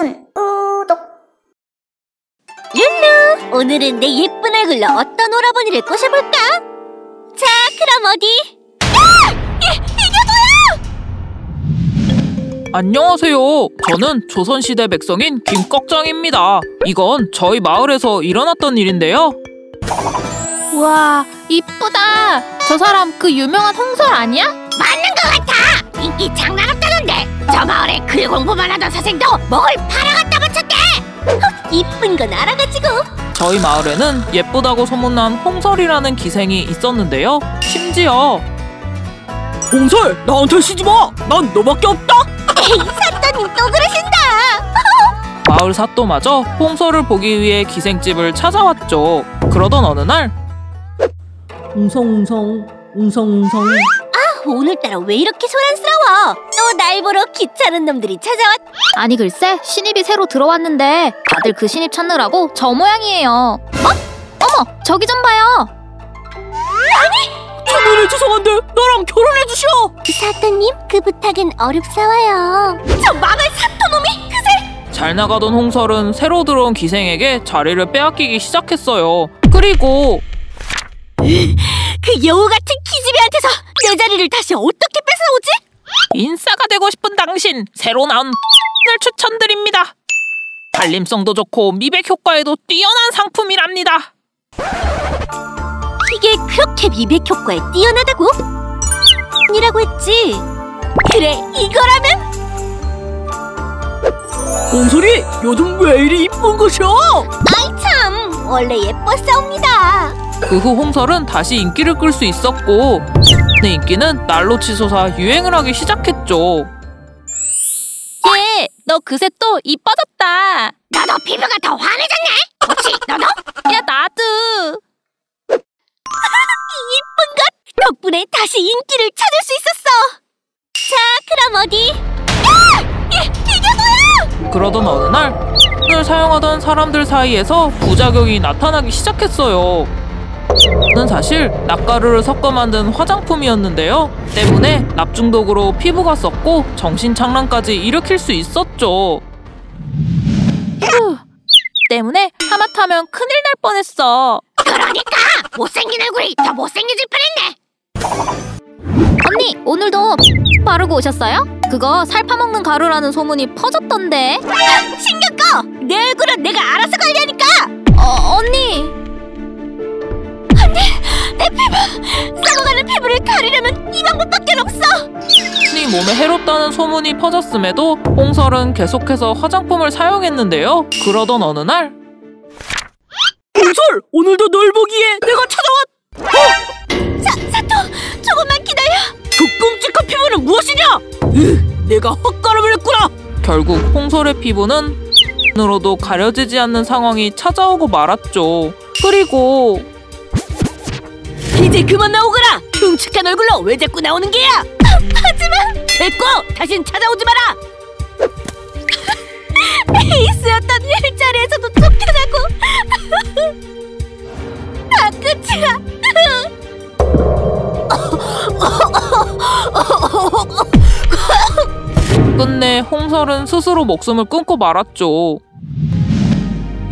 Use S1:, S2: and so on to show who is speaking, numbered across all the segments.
S1: 구독.
S2: 룰루, 오늘은 내 예쁜 얼굴로 어떤 오라버니를 꼬셔볼까? 자, 그럼 어디? 아! 이, 이게 뭐야?
S3: 안녕하세요. 저는 조선시대 백성인 김꺽장입니다. 이건 저희 마을에서 일어났던 일인데요.
S4: 와, 이쁘다. 저 사람 그 유명한 홍설 아니야?
S2: 맞는 것 같아! 인기 장난! 저 마을에 글 공부만 하던 선생도 목을 팔아갖다 바쳤대! 헉, 이쁜 건 알아가지고!
S3: 저희 마을에는 예쁘다고 소문난 홍설이라는 기생이 있었는데요. 심지어 홍설, 나한테 시지 마! 난 너밖에 없다!
S2: 에이, 사또님 또 그러신다!
S3: 마을 사또마저 홍설을 보기 위해 기생집을 찾아왔죠. 그러던 어느 날
S5: 웅성웅성 웅성웅성
S2: 아, 오늘따라 왜 이렇게 소란스러워? 또 날 보러 귀찮은 놈들이 찾아왔...
S4: 아니 글쎄 신입이 새로 들어왔는데 다들 그 신입 찾느라고 저 모양이에요. 뭐? 어머 저기 좀 봐요.
S3: 주문을 죄송한데 나랑 결혼해 주셔!
S2: 사또님, 그 부탁은 어렵사와요. 저 망할 사또놈이 그새...
S3: 잘 나가던 홍설은 새로 들어온 기생에게 자리를 빼앗기기 시작했어요. 그리고
S2: 그 여우 같은 기집애한테서 내 자리를 다시 어떻게 뺏어오지?
S3: 인싸가 되고 싶은 당신 새로 나온 을 추천드립니다. 발림성도 좋고 미백 효과에도 뛰어난 상품이랍니다.
S2: 이게 그렇게 미백 효과에 뛰어나다고? 이라고 했지. 그래, 이거라면
S3: 홍설이 요즘 왜 이리 이쁜 것이야?
S2: 아이 참 원래 예뻤사옵니다.
S3: 그 후 홍설은 다시 인기를 끌 수 있었고 내 인기는 날로 치솟아 유행을 하기 시작했죠.
S4: 얘, 너 그새 또 이뻐졌다.
S2: 너도 피부가 더 환해졌네. 혹시 너도?
S4: 야 나도.
S2: 이쁜 것 덕분에 다시 인기를 찾을 수 있었어. 자, 그럼 어디? 야! 이, 이게 뭐야?
S3: 그러던 어느 날 을 사용하던 사람들 사이에서 부작용이 나타나기 시작했어요. 는 사실 낯가루를 섞어 만든 화장품이었는데요. 때문에 납중독으로 피부가 썩고 정신착란까지 일으킬 수 있었죠.
S4: 휴. 때문에 하마터면 큰일 날 뻔했어.
S2: 그러니까 못생긴 얼굴이 더 못생겨질 뻔했네.
S4: 언니 오늘도 바르고 오셨어요? 그거 살 파먹는 가루라는 소문이 퍼졌던데.
S2: 신경 꺼. 내 얼굴은 내가 알아서 관리하니까.
S4: 어 언니.
S2: 내 피부 썩어가는 피부를 가리려면 이 방법밖에 없어.
S3: 네 몸에 해롭다는 소문이 퍼졌음에도 홍설은 계속해서 화장품을 사용했는데요. 그러던 어느 날 홍설! 오늘도 널 보기에 내가 찾아왔!
S2: 사 사토 조금만 기다려.
S3: 그 끔찍한 피부는 무엇이냐? 으, 내가 헛걸음을 했구나! 결국 홍설의 피부는 으로도 가려지지 않는 상황이 찾아오고 말았죠. 그리고
S2: 이제 그만 나오거라. 흉측한 얼굴로 왜 자꾸 나오는 게야? 하지만 됐고 다신 찾아오지 마라. 에이스였던 일자리에서도 쫓겨나고 다 끝이야.
S3: 끝내 홍설은 스스로 목숨을 끊고 말았죠.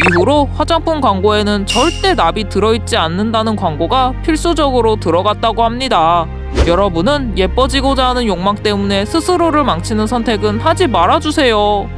S3: 이후로 화장품 광고에는 절대 납이 들어있지 않는다는 광고가 필수적으로 들어갔다고 합니다. 여러분은 예뻐지고자 하는 욕망 때문에 스스로를 망치는 선택은 하지 말아주세요.